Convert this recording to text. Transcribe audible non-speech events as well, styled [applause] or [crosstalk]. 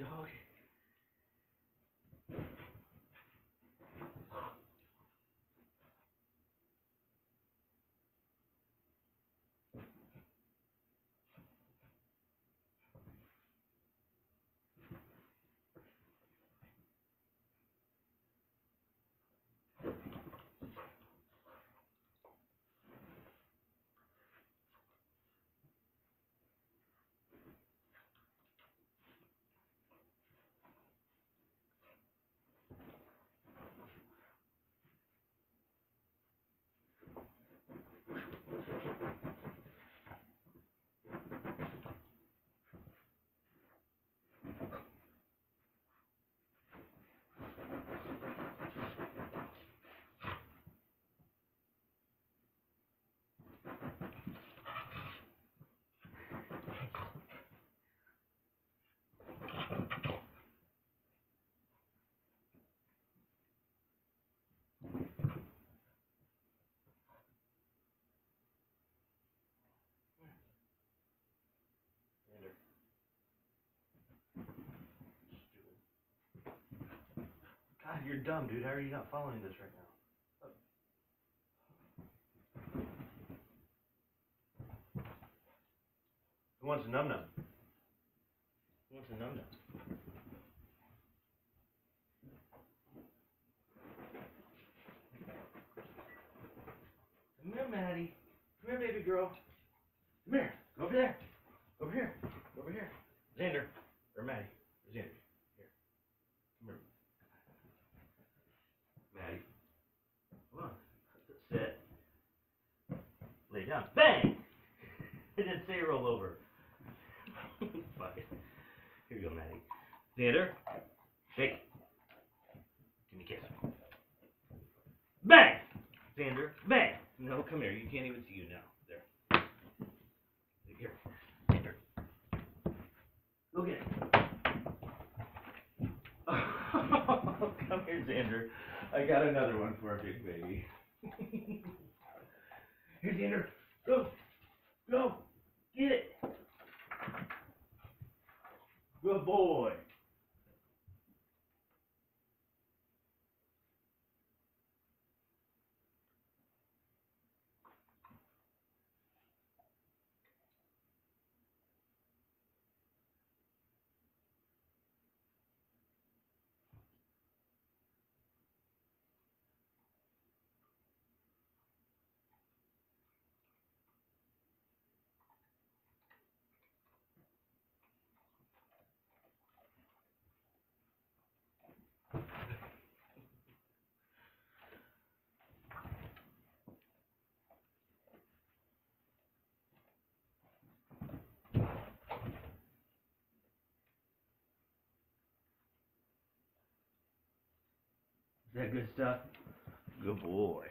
Oh, dog. Xander. God, you're dumb, dude. How are you not following this right now? Who wants a num num? Who wants a num num? Come here, Maddie. Come here, baby girl. Come here. Go over there. Over here. Over here. Xander. Or Maddie. Xander. Here. Come here. Maddie. Come on. Sit. Lay down. Bang! It didn't say roll over. [laughs] Fuck it. Here you go, Maddie. Xander. Shake. Give me a kiss. Bang! Xander. Bang! No, come here. You can't even see you now. There. Here. Xander. Go get it. [laughs] come here, Xander. I got another one for our big baby. [laughs] Here, Xander. Go. Go. Get it. Good boy. Is that good stuff? Good boy.